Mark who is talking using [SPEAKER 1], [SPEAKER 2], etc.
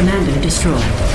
[SPEAKER 1] Commander destroyed.